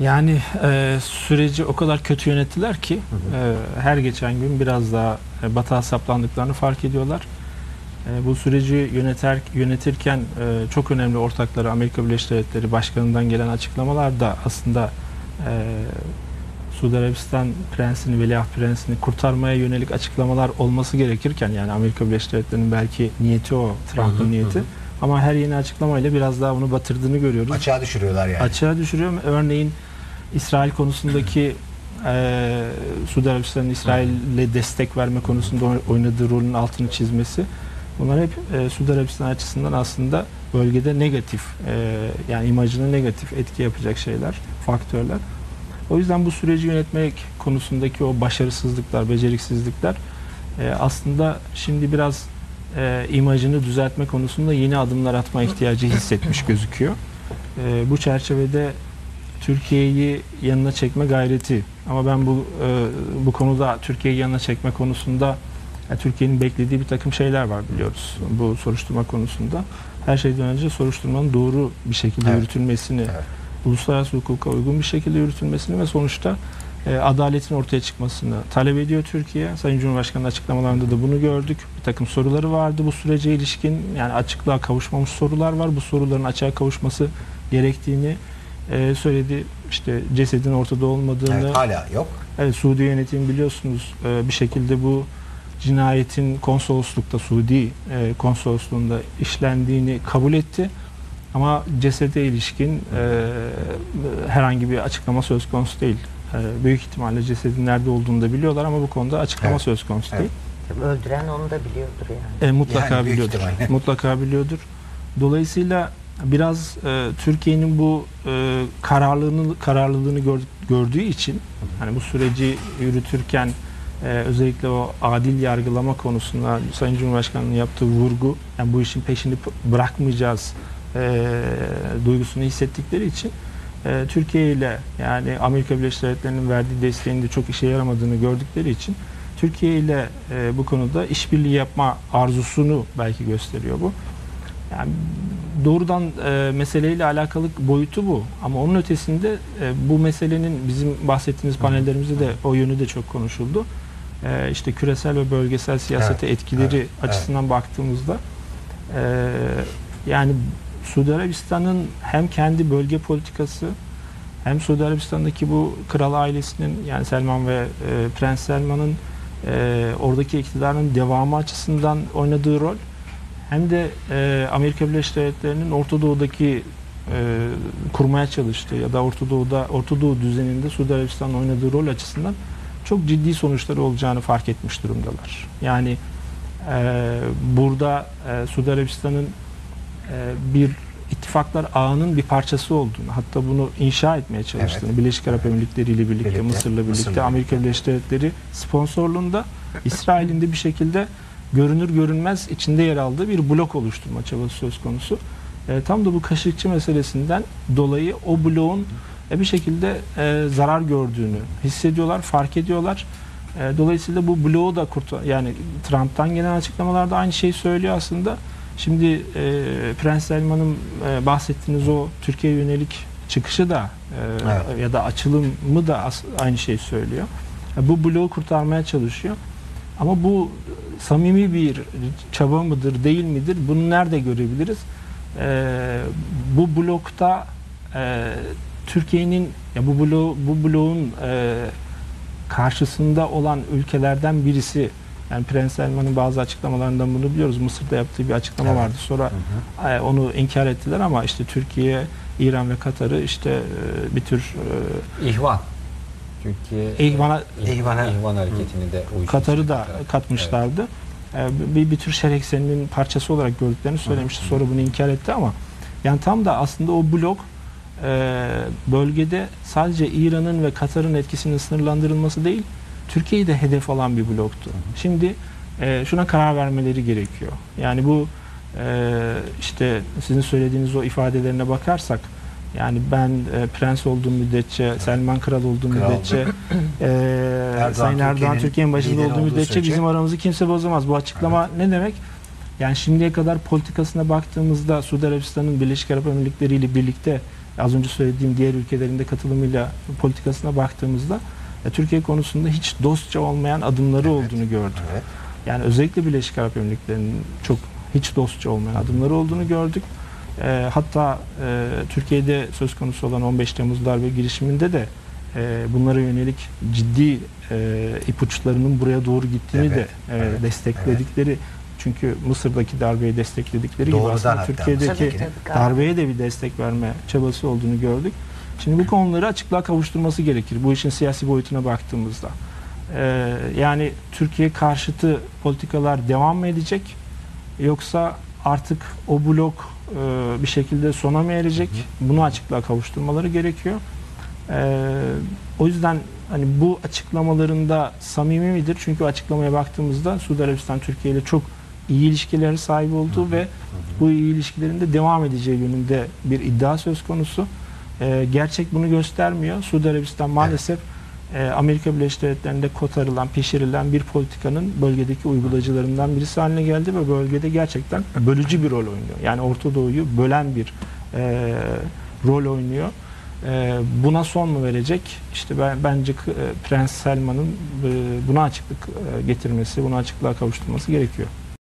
Yani e, süreci o kadar kötü yönettiler ki e, her geçen gün biraz daha e, batağa saplandıklarını fark ediyorlar. E, bu süreci yöneter yönetirken e, çok önemli ortakları Amerika Birleşik Devletleri Başkanı'ndan gelen açıklamalar da aslında e, Suudi Arabistan prensini, veliaht prensini kurtarmaya yönelik açıklamalar olması gerekirken yani Amerika Birleşik Devletleri'nin belki niyeti o, Trump'ın Hı hı, niyeti. hı hı. Ama her yeni açıklamayla biraz daha bunu batırdığını görüyoruz. Açığa düşürüyorlar yani. Açığa düşürüyor. Örneğin İsrail konusundaki e, Suudi Arabistan'ın İsrail'le destek verme konusunda oy- oynadığı rolün altını çizmesi. Bunlar hep e, Suudi Arabistan açısından aslında bölgede negatif e, yani imajına negatif etki yapacak şeyler, faktörler. O yüzden bu süreci yönetmek konusundaki o başarısızlıklar, beceriksizlikler e, aslında şimdi biraz e, imajını düzeltme konusunda yeni adımlar atma ihtiyacı hissetmiş gözüküyor. E, bu çerçevede Türkiye'yi yanına çekme gayreti ama ben bu e, bu konuda Türkiye'yi yanına çekme konusunda e, Türkiye'nin beklediği bir takım şeyler var biliyoruz bu soruşturma konusunda. Her şeyden önce soruşturmanın doğru bir şekilde Evet. yürütülmesini, Evet. uluslararası hukuka uygun bir şekilde yürütülmesini ve sonuçta e, adaletin ortaya çıkmasını talep ediyor Türkiye. Sayın Cumhurbaşkanı'nın açıklamalarında da bunu gördük. Bir takım soruları vardı bu sürece ilişkin. Yani açıklığa kavuşmamış sorular var. Bu soruların açığa kavuşması gerektiğini e, söyledi. İşte cesedin ortada olmadığını. Evet, hala yok. Evet, Suudi yönetimi biliyorsunuz e, bir şekilde bu cinayetin konsoloslukta Suudi e, konsolosluğunda işlendiğini kabul etti. Ama cesede ilişkin e, herhangi bir açıklama söz konusu değil. E, büyük ihtimalle cesedin nerede olduğunu da biliyorlar ama bu konuda açıklama Evet. söz konusu Evet. değil. Tabii öldüren onu da biliyordur yani. E, mutlaka Yani biliyordur. ihtimalle. mutlaka biliyordur. Dolayısıyla biraz e, Türkiye'nin bu e, kararlılığını kararlılığını gör- gördüğü için hani bu süreci yürütürken e, özellikle o adil yargılama konusunda Sayın Cumhurbaşkanı'nın yaptığı vurgu yani bu işin peşini bırakmayacağız e, duygusunu hissettikleri için e, Türkiye ile yani Amerika Birleşik Devletleri'nin verdiği desteğin de çok işe yaramadığını gördükleri için Türkiye ile e, bu konuda işbirliği yapma arzusunu belki gösteriyor bu. Yani doğrudan e, meseleyle alakalı boyutu bu. Ama onun ötesinde e, bu meselenin bizim bahsettiğimiz panellerimizde de o yönü de çok konuşuldu. E, işte küresel ve bölgesel siyasete etkileri evet, açısından baktığımızda e, yani Suudi Arabistan'ın hem kendi bölge politikası hem Suudi Arabistan'daki bu kral ailesinin yani Selman ve e, Prens Selman'ın e, oradaki iktidarın devamı açısından oynadığı rol hem de e, Amerika Birleşik Devletleri'nin Orta Doğu'daki e, kurmaya çalıştığı ya da Orta Doğu'da Orta Doğu düzeninde Suudi Arabistan'ın oynadığı rol açısından çok ciddi sonuçları olacağını fark etmiş durumdalar. Yani e, burada e, Suudi Arabistan'ın bir ittifaklar ağının bir parçası olduğunu, hatta bunu inşa etmeye çalıştığını, Birleşik Arap Emirlikleri ile birlikte, Birlikte, Mısır'la birlikte, Mısır'la Amerika Birleşik Devletleri sponsorluğunda İsrail'in de bir şekilde görünür görünmez içinde yer aldığı bir blok oluşturma çabası söz konusu. E, tam da bu Kaşıkçı meselesinden dolayı o bloğun e, bir şekilde e, zarar gördüğünü hissediyorlar, fark ediyorlar. E, dolayısıyla bu bloğu da kurtar yani Trump'tan gelen açıklamalarda aynı şeyi söylüyor aslında. Şimdi e, Prens Selman'ın e, bahsettiğiniz o Türkiye yönelik çıkışı da e, Evet. ya da açılımı da aynı şeyi söylüyor. E, bu bloğu kurtarmaya çalışıyor. Ama bu samimi bir çaba mıdır, değil midir? Bunu nerede görebiliriz? E, bu blokta e, Türkiye'nin ya bu blo bu bloğun e, karşısında olan ülkelerden birisi yani Prens Selman'ın bazı açıklamalarından bunu biliyoruz. Mısır'da yaptığı bir açıklama Evet. vardı. Sonra e, onu inkar ettiler ama işte Türkiye, İran ve Katar'ı işte e, bir tür İhvan. Türkiye e, ihvana İhvana- İhvan hareketini de Katar'ı da katmışlardı. E, bir, bir tür şer ekseninin parçası olarak gördüklerini söylemişti. Sonra bunu inkar etti ama yani tam da aslında o blok e, bölgede sadece İran'ın ve Katar'ın etkisinin sınırlandırılması değil, Türkiye'yi de hedef alan bir bloktu. Şimdi e, şuna karar vermeleri gerekiyor. Yani bu e, işte sizin söylediğiniz o ifadelerine bakarsak yani ben e, prens olduğum müddetçe, Selman kral olduğum Kral. müddetçe, e, Sayın Erdoğan Türkiye'nin başında olduğu müddetçe sürece- bizim aramızı kimse bozamaz. Bu açıklama ne demek? Yani şimdiye kadar politikasına baktığımızda Suudi Arabistan'ın Birleşik Arap Emirlikleri ile birlikte az önce söylediğim diğer ülkelerin de katılımıyla politikasına baktığımızda e, Türkiye konusunda hiç dostça olmayan adımları Evet. olduğunu gördük. Evet. Yani özellikle Birleşik Arap Emirlikleri'nin çok hiç dostça olmayan adımları olduğunu gördük. E, hatta e, Türkiye'de söz konusu olan 15 Temmuz darbe girişiminde de e, bunlara yönelik ciddi e, ipuçlarının buraya doğru gittiğini Evet, de e, evet, destekledikleri çünkü Mısır'daki darbeyi destekledikleri gibi Doğrudan aslında hatta Türkiye'deki darbeye de bir destek verme çabası olduğunu gördük. Şimdi bu konuları açıklığa kavuşturması gerekir. Bu işin siyasi boyutuna baktığımızda. Ee, yani Türkiye karşıtı politikalar devam mı edecek? Yoksa artık o blok e, bir şekilde sona mı erecek? Bunu açıklığa kavuşturmaları gerekiyor. Ee, o yüzden hani bu açıklamalarında samimi midir? Çünkü açıklamaya baktığımızda Suudi Arabistan Türkiye ile çok iyi ilişkilerin sahibi olduğu ve bu iyi ilişkilerin de devam edeceği yönünde bir iddia söz konusu. Ee, gerçek bunu göstermiyor. Suudi Arabistan maalesef e, Amerika Birleşik Devletleri'nde kotarılan, pişirilen bir politikanın bölgedeki uygulayıcılarından birisi haline geldi ve bölgede gerçekten bölücü bir rol oynuyor. Yani Orta Doğu'yu bölen bir e, rol oynuyor. E, buna son mu verecek? İşte ben bence e, Prens Selman'ın e, buna açıklık e, getirmesi, buna açıklığa kavuşturması gerekiyor.